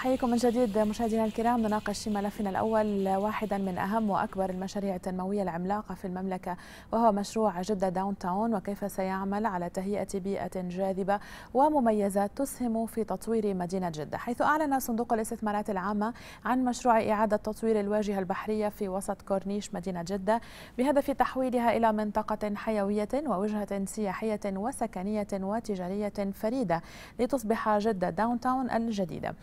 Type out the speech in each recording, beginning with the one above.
أحييكم من جديد مشاهدينا الكرام. نناقش في ملفنا الأول واحدا من أهم وأكبر المشاريع التنموية العملاقة في المملكة وهو مشروع جدة داون تاون وكيف سيعمل على تهيئة بيئة جاذبة ومميزات تسهم في تطوير مدينة جدة. حيث أعلن صندوق الاستثمارات العامة عن مشروع إعادة تطوير الواجهة البحرية في وسط كورنيش مدينة جدة بهدف تحويلها إلى منطقة حيوية ووجهة سياحية وسكنية وتجارية فريدة لتصبح جدة داون تاون الجديدة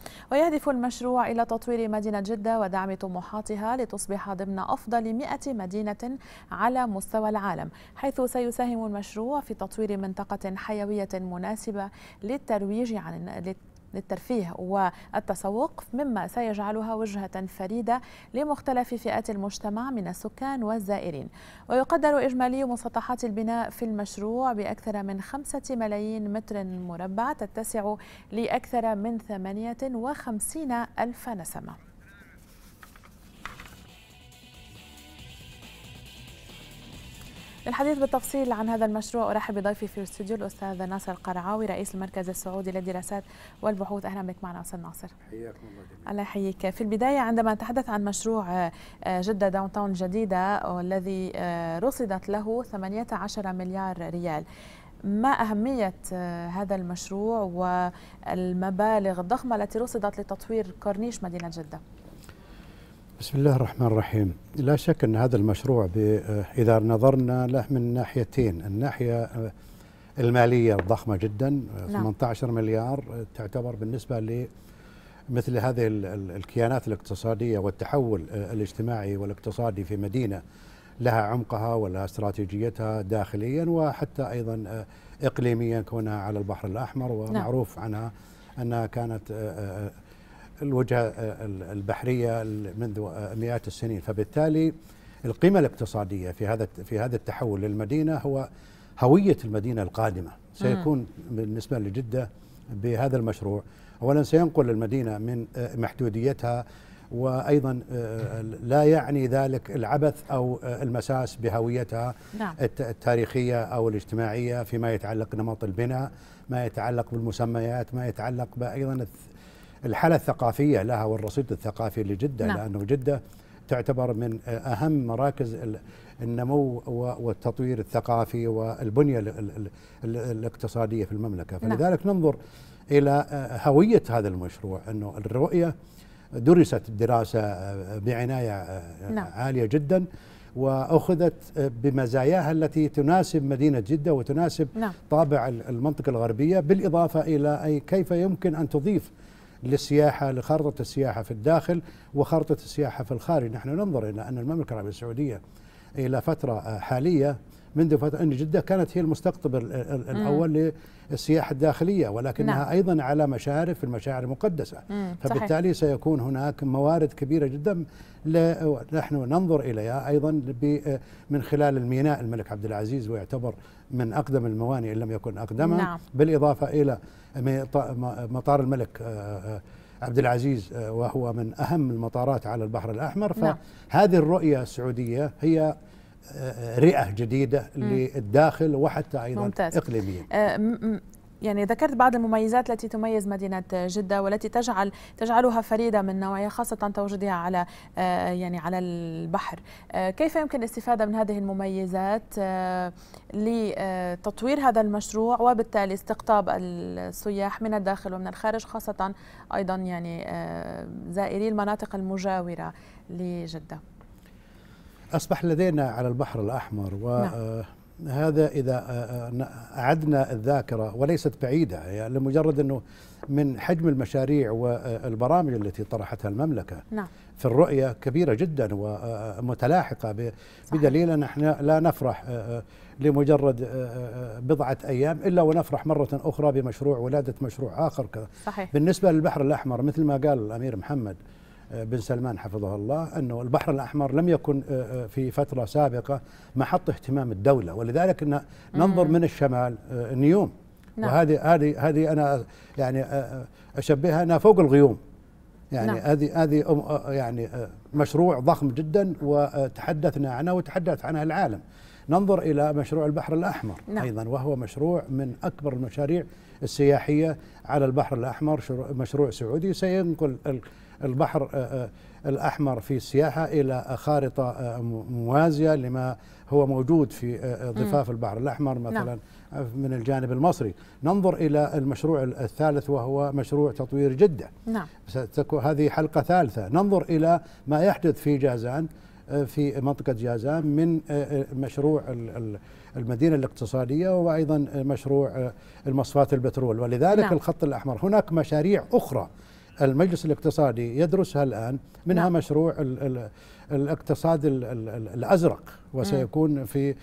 ويهدف المشروع إلى تطوير مدينة جدة ودعم طموحاتها لتصبح ضمن أفضل 100 مدينة على مستوى العالم حيث سيساهم المشروع في تطوير منطقة حيوية مناسبة للترويج عن للترفيه والتسوق مما سيجعلها وجهة فريدة لمختلف فئات المجتمع من السكان والزائرين. ويقدر إجمالي مسطحات البناء في المشروع بأكثر من خمسة ملايين متر مربع تتسع لأكثر من 58 ألف نسمة. للحديث بالتفصيل عن هذا المشروع أرحب بضيفي في الاستوديو الأستاذ ناصر القرعاوي رئيس المركز السعودي للدراسات والبحوث. أهلا بك معنا أستاذ ناصر. حياكم الله جميعا. الله يحييك. في البداية عندما نتحدث عن مشروع جدة داون تاون الجديده والذي رصدت له 18 مليار ريال ما أهمية هذا المشروع والمبالغ الضخمة التي رصدت لتطوير كورنيش مدينة جدة؟ بسم الله الرحمن الرحيم لا شك أن هذا المشروع إذا نظرنا له من ناحيتين الناحية المالية ضخمة جدا نعم. 18 مليار تعتبر بالنسبة لمثل هذه الكيانات الاقتصادية والتحول الاجتماعي والاقتصادي في مدينة لها عمقها ولها استراتيجيتها داخليا وحتى أيضا إقليميا كونها على البحر الأحمر ومعروف نعم. عنها أنها كانت الوجهة البحرية منذ مئات السنين. فبالتالي القيمة الاقتصادية في هذا في هذا التحول للمدينة هو هوية المدينة القادمة. سيكون بالنسبة لجدة بهذا المشروع. أولا سينقل المدينة من محدوديتها وأيضا لا يعني ذلك العبث أو المساس بهويتها نعم. التاريخية أو الاجتماعية فيما يتعلق نمط البناء، ما يتعلق بالمسميات، ما يتعلق بايضا الحالة الثقافية لها والرصيد الثقافي لجدة نعم. لأنه جدة تعتبر من أهم مراكز النمو والتطوير الثقافي والبنية الاقتصادية في المملكة فلذلك نعم. ننظر إلى هوية هذا المشروع أنه الرؤية درست الدراسة بعناية نعم. عالية جدا وأخذت بمزاياها التي تناسب مدينة جدة وتناسب نعم. طابع المنطقة الغربية بالإضافة إلى أي كيف يمكن أن تضيف للسياحة لخارطة السياحة في الداخل وخارطة السياحة في الخارج. نحن ننظر إلى أن المملكة العربية السعودية إلى فترة حالية منذ فترة أن جدة كانت هي المستقطب الأول للسياحة الداخلية ولكنها نعم. أيضا على مشارف المشاعر المقدسة فبالتالي صحيح. سيكون هناك موارد كبيرة جدا نحن ننظر إليها أيضا من خلال الميناء الملك عبد العزيز ويعتبر من أقدم الموانئ إن لم يكن أقدمها نعم. بالإضافة إلى مطار الملك عبد العزيز وهو من أهم المطارات على البحر الأحمر فهذه الرؤية السعودية هي رئة جديدة مم. للداخل وحتى أيضا ممتاز. إقليميا يعني ذكرت بعض المميزات التي تميز مدينة جدة والتي تجعل تجعلها فريدة من نوعها خاصة تواجدها على يعني على البحر كيف يمكن الاستفادة من هذه المميزات لتطوير هذا المشروع وبالتالي استقطاب السياح من الداخل ومن الخارج خاصة أيضا يعني زائري المناطق المجاورة لجدة أصبح لدينا على البحر الأحمر و نعم. هذا إذا أعدنا الذاكرة وليست بعيدة يعني لمجرد أنه من حجم المشاريع والبرامج التي طرحتها المملكة نعم. في الرؤية كبيرة جدا ومتلاحقة بدليل أن إحنا لا نفرح لمجرد بضعة أيام إلا ونفرح مرة أخرى بمشروع ولادة مشروع آخر كذا صحيح. بالنسبة للبحر الأحمر مثل ما قال الأمير محمد بن سلمان حفظه الله أنه البحر الأحمر لم يكن في فترة سابقة محط اهتمام الدولة ولذلك ننظر من الشمال نيوم نعم. وهذه هذه هذه أنا يعني أشبهها أنها فوق الغيوم يعني نعم. هذه هذه يعني مشروع ضخم جدا وتحدثنا عنه وتحدث عنه العالم ننظر إلى مشروع البحر الأحمر نعم. أيضا وهو مشروع من أكبر المشاريع السياحية على البحر الأحمر. مشروع سعودي سينقل البحر الأحمر في السياحة إلى خارطة موازية لما هو موجود في ضفاف البحر الأحمر مثلا نعم. من الجانب المصري. ننظر إلى المشروع الثالث وهو مشروع تطوير جدة. نعم. ستكون هذه حلقة ثالثة. ننظر إلى ما يحدث في جازان. في منطقة جازان من آه، آه، مشروع المدينة الاقتصادية وأيضا مشروع المصفات البترول ولذلك نعم. الخط الأحمر هناك مشاريع أخرى المجلس الاقتصادي يدرسها الآن منها نعم. مشروع ال ال الاقتصاد ال ال الأزرق وسيكون في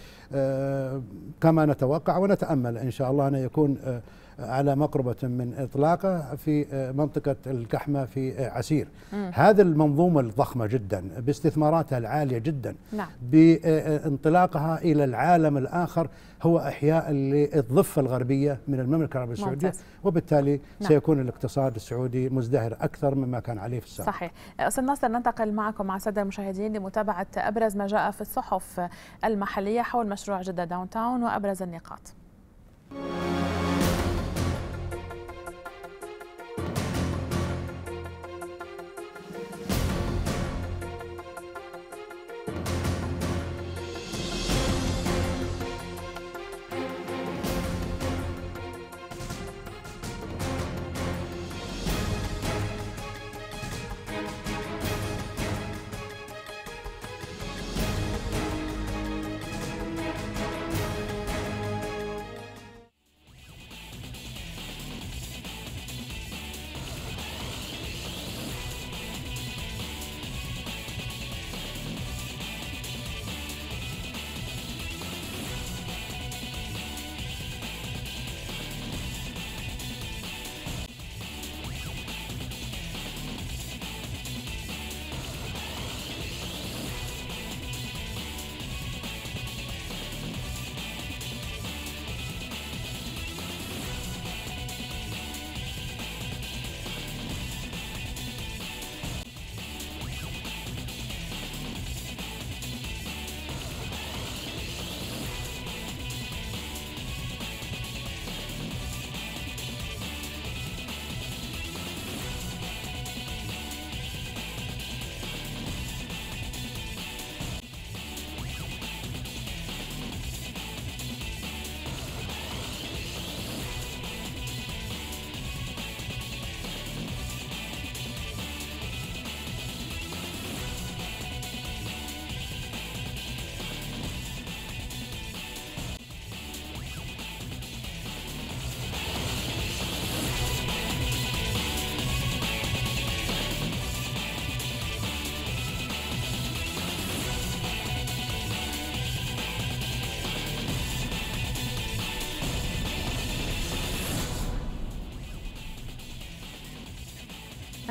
كما نتوقع ونتأمل إن شاء الله أن يكون على مقربة من إطلاقه في منطقة الكحمة في عسير. هذه المنظومة الضخمة جدا باستثماراتها العالية جدا نعم. بانطلاقها إلى العالم الآخر هو إحياء للضفة الغربية من المملكة العربية السعودية وبالتالي نعم. سيكون الاقتصاد السعودي مزدهر أكثر مما كان عليه في السابق. صحيح. أستاذ ناصر ننتقل معكم مع السادة المشاهدين لمتابعة أبرز ما جاء في الصحف المحلية حول مشروع جدة داون تاون وأبرز النقاط.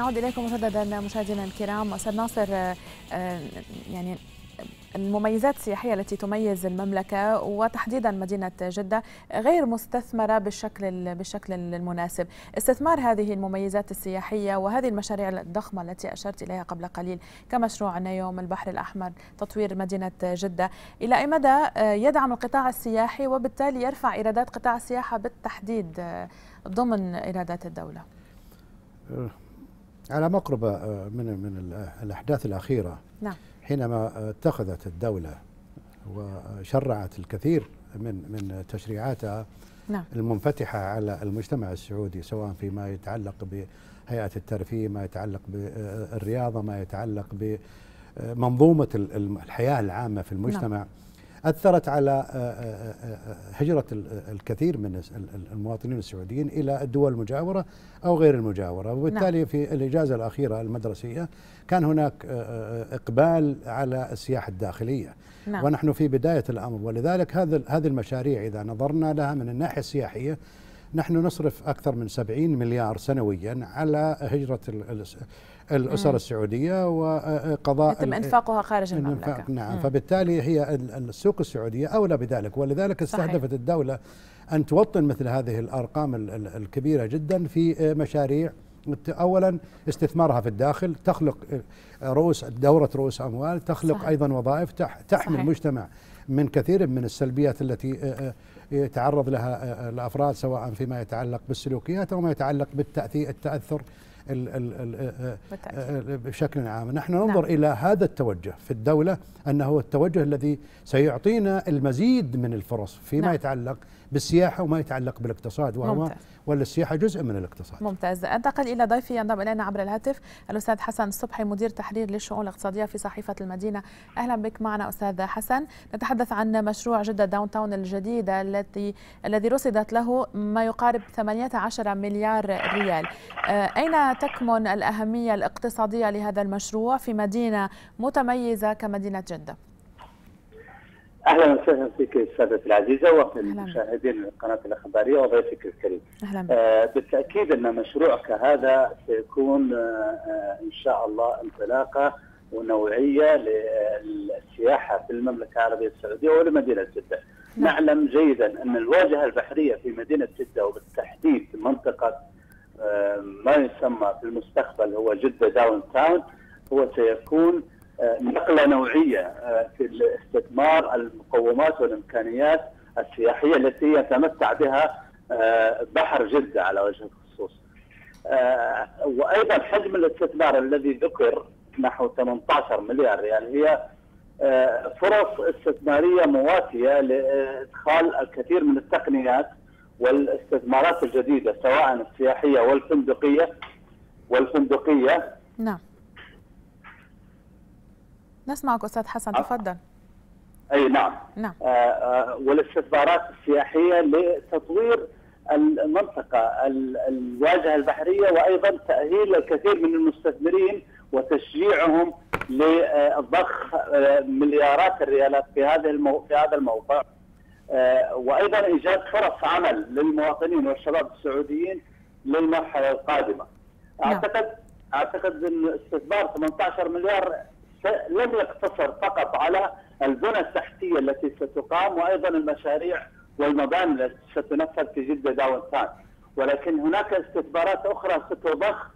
نعود إليكم مجددا مشاهدينا الكرام أستاذ ناصر آه، آه، يعني المميزات السياحية التي تميز المملكة وتحديدا مدينة جدة غير مستثمرة بالشكل بالشكل المناسب، استثمار هذه المميزات السياحية وهذه المشاريع الضخمة التي أشرت إليها قبل قليل كمشروع نيوم البحر الأحمر تطوير مدينة جدة، إلى أي مدى آه، يدعم القطاع السياحي وبالتالي يرفع إيرادات قطاع السياحة بالتحديد ضمن إيرادات الدولة؟ على مقربة آه، من من الأحداث الأخيرة نعم حينما اتخذت الدولة وشرعت الكثير من من تشريعاتها نعم. المنفتحة على المجتمع السعودي سواء فيما يتعلق بهيئة الترفيه ما يتعلق بالرياضة ما يتعلق بمنظومة الحياة العامة في المجتمع نعم. أثرت على آه، آه، آه، هجرة الكثير من المواطنين السعوديين إلى الدول المجاورة أو غير المجاورة وبالتالي نعم. في الإجازة الأخيرة المدرسية كان هناك إقبال على السياحة الداخلية نعم. ونحن في بداية الأمر ولذلك هذا هذه المشاريع إذا نظرنا لها من الناحية السياحية نحن نصرف أكثر من 70 مليار سنويا على هجرة الأسر مم. السعودية وقضاء يتم إنفاقها خارج المملكة نعم مم. فبالتالي هي السوق السعودية أولى بذلك ولذلك استهدفت صحيح. الدولة أن توطن مثل هذه الأرقام الكبيرة جدا في مشاريع اولا استثمارها في الداخل تخلق رؤوس دورة رؤوس أموال تخلق صحيح. أيضا وظائف تحمي المجتمع من كثير من السلبيات التي يتعرض لها الأفراد سواء فيما يتعلق بالسلوكيات أو ما يتعلق بالتأثير التأثر بشكل عام نحن ننظر نعم. إلى هذا التوجه في الدولة أنه التوجه الذي سيعطينا المزيد من الفرص فيما نعم. يتعلق بالسياحة وما يتعلق بالاقتصاد وهو ممتاز. والسياحة جزء من الاقتصاد. ممتاز. أنتقل إلى ضيفي ينضم إلينا عبر الهاتف الأستاذ حسن الصبحي مدير تحرير للشؤون الاقتصادية في صحيفة المدينة. أهلا بك معنا أستاذ حسن. نتحدث عن مشروع جدة داون تاون الجديدة التي الذي رصدت له ما يقارب 18 مليار ريال. آه، أين تكمن الأهمية الاقتصادية لهذا المشروع في مدينة متميزة كمدينة جدة؟ أهلا وسهلا فيك استاذتي العزيزة وفي المشاهدين القناه الإخبارية وضيفك الكريم. أهلا آه بالتأكيد أن مشروع كهذا سيكون آه, آه، إن شاء الله انطلاقة ونوعية للسياحة في المملكة العربية السعودية ولمدينة جدة. نعم. نعلم جيدا أن الواجهة البحرية في مدينة جدة وبالتحديد منطقة آه ما يسمى في المستقبل هو جدة Downtown هو سيكون نقلة نوعية آه، في الاستثمار المقومات والإمكانيات السياحية التي يتمتع بها آه، بحر جدة على وجه الخصوص. آه، وأيضا حجم الاستثمار الذي ذكر نحو 18 مليار ريال يعني هي فرص استثمارية مواتية لإدخال الكثير من التقنيات والاستثمارات الجديدة سواء السياحية والفندقية والفندقية نعم نسمعك أستاذ حسن تفضل أي نعم نعم آه آه والاستثمارات السياحية لتطوير المنطقة الواجهة البحرية وأيضا تأهيل الكثير من المستثمرين وتشجيعهم لضخ آه، مليارات الريالات في هذه. في هذا الموقع آه، وأيضا إيجاد فرص عمل للمواطنين والشباب السعوديين للمرحلة القادمة. نعم. أعتقد أعتقد إن استثمار 18 مليار لم يقتصر فقط على البنى التحتية التي ستقام وأيضا المشاريع والمباني التي ستنفذ في جدة داون تاون ولكن هناك استثمارات أخرى ستضخ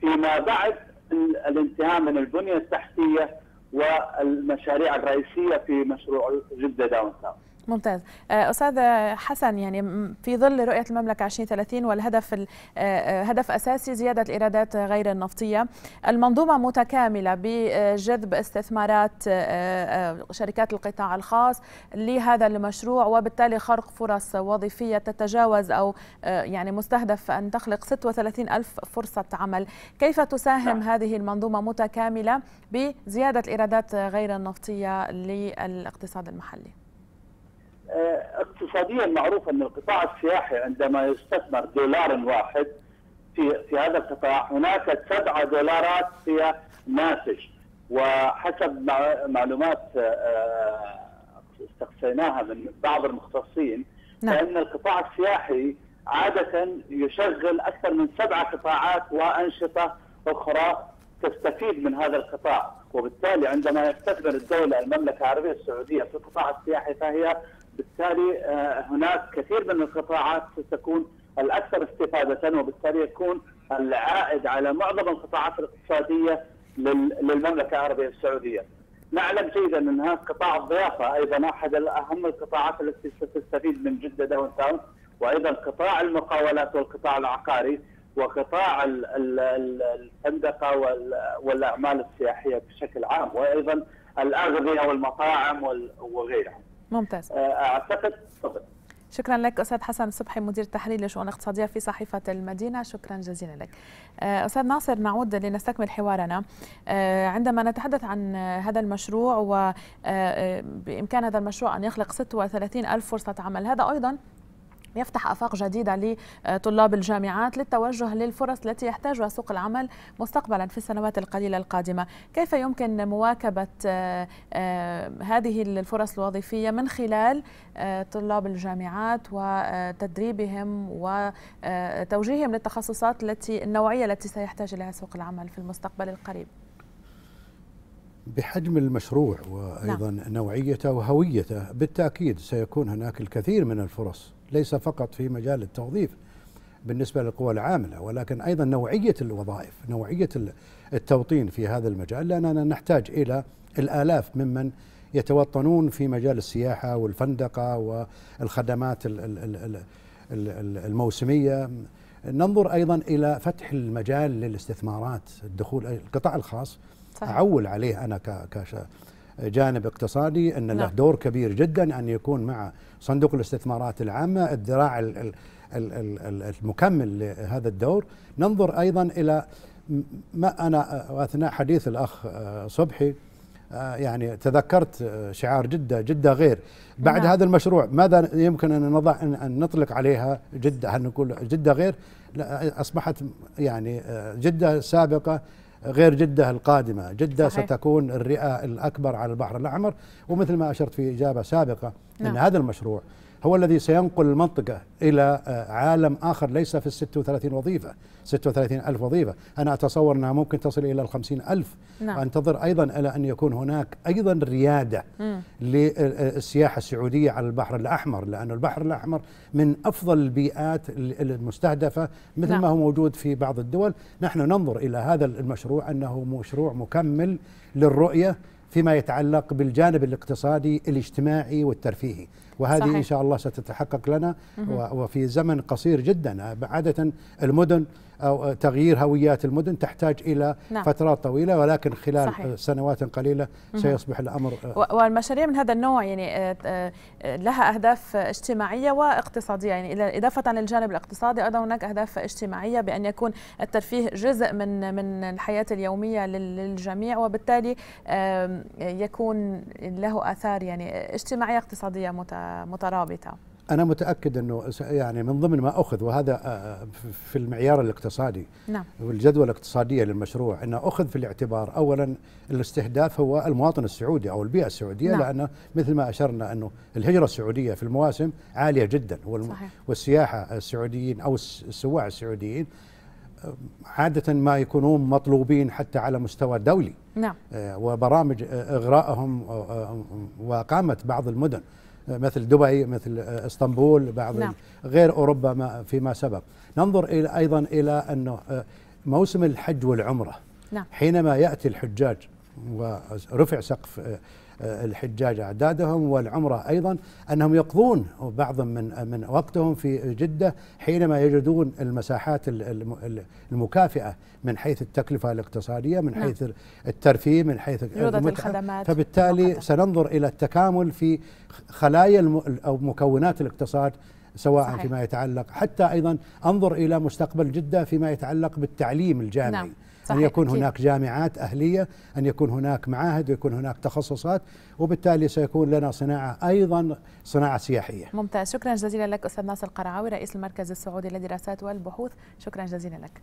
فيما بعد الانتهاء من البنية التحتية والمشاريع الرئيسية في مشروع جدة داون تاون. ممتاز. آه، أستاذ حسن يعني في ظل رؤية المملكة 2030 والهدف آه، آه، هدف أساسي زيادة الإيرادات غير النفطية المنظومة متكاملة بجذب استثمارات شركات القطاع الخاص لهذا المشروع وبالتالي خلق فرص وظيفية تتجاوز أو يعني مستهدف أن تخلق 36 ألف فرصة عمل. كيف تساهم هذه المنظومة متكاملة بزيادة الإيرادات غير النفطية للاقتصاد المحلي؟ اقتصاديا معروف إن القطاع السياحي عندما يستثمر دولار واحد في في هذا القطاع هناك سبعة دولارات فيها ناتج وحسب معلومات آه، استقصيناها من بعض المختصين نعم. فإن القطاع السياحي عادة يشغل أكثر من سبعة قطاعات وأنشطة أخرى تستفيد من هذا القطاع وبالتالي عندما يستثمر الدولة المملكة العربية السعودية في القطاع السياحي فهي بالتالي آه، هناك كثير من القطاعات ستكون الأكثر استفادة وبالتالي يكون العائد على معظم القطاعات الاقتصادية للمملكة العربية السعودية. نعلم جيدا أن هناك قطاع الضيافة أيضا أحد اهم القطاعات التي ستستفيد من جدة داون تاون وأيضا قطاع المقاولات والقطاع العقاري وقطاع الفندقه والأعمال السياحية بشكل عام وأيضا الأغذية والمطاعم وغيرها. ممتاز. آه، اعتقد تفضل. شكرا لك أستاذ حسن الصبحي مدير تحرير لشؤون اقتصاديه في صحيفة المدينة. شكرا جزيلا لك. آه، أستاذ ناصر نعود لنستكمل حوارنا. آه، عندما نتحدث عن هذا المشروع وبامكان هذا المشروع أن يخلق 36 ألف فرصة عمل هذا أيضا يفتح آفاق جديدة لطلاب الجامعات للتوجه للفرص التي يحتاجها سوق العمل مستقبلا في السنوات القليلة القادمة كيف يمكن مواكبة آه، آه، هذه الفرص الوظيفية من خلال آه، طلاب الجامعات وتدريبهم وتوجيههم للتخصصات التي النوعية التي سيحتاج إليها سوق العمل في المستقبل القريب بحجم المشروع وأيضا نعم. نوعيته وهويته بالتأكيد سيكون هناك الكثير من الفرص ليس فقط في مجال التوظيف بالنسبة للقوى العاملة ولكن أيضا نوعية الوظائف نوعية التوطين في هذا المجال لأننا نحتاج إلى الآلاف ممن يتوطنون في مجال السياحة والفندقة والخدمات الموسمية ننظر أيضا إلى فتح المجال للاستثمارات الدخول القطاع الخاص صحيح. أعول عليه أنا كجانب اقتصادي أن له نعم. دور كبير جدا أن يكون مع صندوق الاستثمارات العامة الذراع المكمل لهذا الدور ننظر أيضا إلى ما أنا وأثناء حديث الأخ صبحي يعني تذكرت شعار جدة جدة غير بعد نعم. هذا المشروع ماذا يمكن أن نضع أن نطلق عليها جدة هل نقول جدة غير لا أصبحت يعني جدة سابقة غير جدة القادمة جدة صحيح. ستكون الرئة الأكبر على البحر الأحمر ومثل ما أشرت في إجابة سابقة نعم. أن هذا المشروع هو الذي سينقل المنطقة إلى آه، عالم آخر ليس في ال 36 وظيفة 36 ألف وظيفة أنا أتصور أنها ممكن تصل إلى ال 50 ألف نعم. وأنتظر أيضا إلى أن يكون هناك أيضا ريادة مم. للسياحة السعودية على البحر الأحمر لأن البحر الأحمر من أفضل البيئات المستهدفة مثل نعم. ما هو موجود في بعض الدول نحن ننظر إلى هذا المشروع أنه مشروع مكمل للرؤية فيما يتعلق بالجانب الاقتصادي الاجتماعي والترفيهي وهذه صحيح. إن شاء الله ستتحقق لنا وفي زمن قصير جدا عادة المدن أو تغيير هويات المدن تحتاج إلى نعم. فترات طويلة ولكن خلال صحيح. سنوات قليلة سيصبح الأمر والمشاريع من هذا النوع يعني آه، آه، لها أهداف اجتماعية واقتصادية يعني إضافة للجانب الاقتصادي أيضا هناك أهداف اجتماعية بأن يكون الترفيه جزء من من الحياة اليومية للجميع وبالتالي يكون له آثار يعني اجتماعية اقتصادية مترابطة أنا متأكد أنه يعني من ضمن ما أخذ وهذا آه، آه، في المعيار الاقتصادي. نعم. والجدوى الاقتصادية للمشروع أنه أخذ في الاعتبار أولا الاستهداف هو المواطن السعودي أو البيئة السعودية نعم. لأنه مثل ما أشرنا أنه الهجرة السعودية في المواسم عالية جدا صحيح. والسياحة السعوديين أو السواح السعوديين آه، عادة ما يكونون مطلوبين حتى على مستوى دولي. نعم. وبرامج إغرائهم وقامت بعض المدن. مثل دبي مثل إسطنبول بعض نعم. غير أوروبا ما فيما سبق ننظر إلى أيضا إلى أنه آه، موسم الحج والعمرة نعم. حينما يأتي الحجاج ورفع سقف آه، آه، الحجاج أعدادهم والعمرة أيضا أنهم يقضون بعضا من من وقتهم في جدة حينما يجدون المساحات المكافئة من حيث التكلفة الاقتصادية من نعم. حيث الترفيه من حيث الخدمات فبالتالي. سننظر إلى التكامل في خلايا أو مكونات الاقتصاد سواء صحيح. فيما يتعلق حتى أيضا أنظر إلى مستقبل جدة فيما يتعلق بالتعليم الجامعي نعم. أن يكون هناك جامعات أهلية أن يكون هناك معاهد ويكون هناك تخصصات وبالتالي سيكون لنا صناعة أيضا صناعة سياحية. ممتاز شكرا جزيلا لك أستاذ ناصر القرعاوي رئيس المركز السعودي للدراسات والبحوث شكرا جزيلا لك.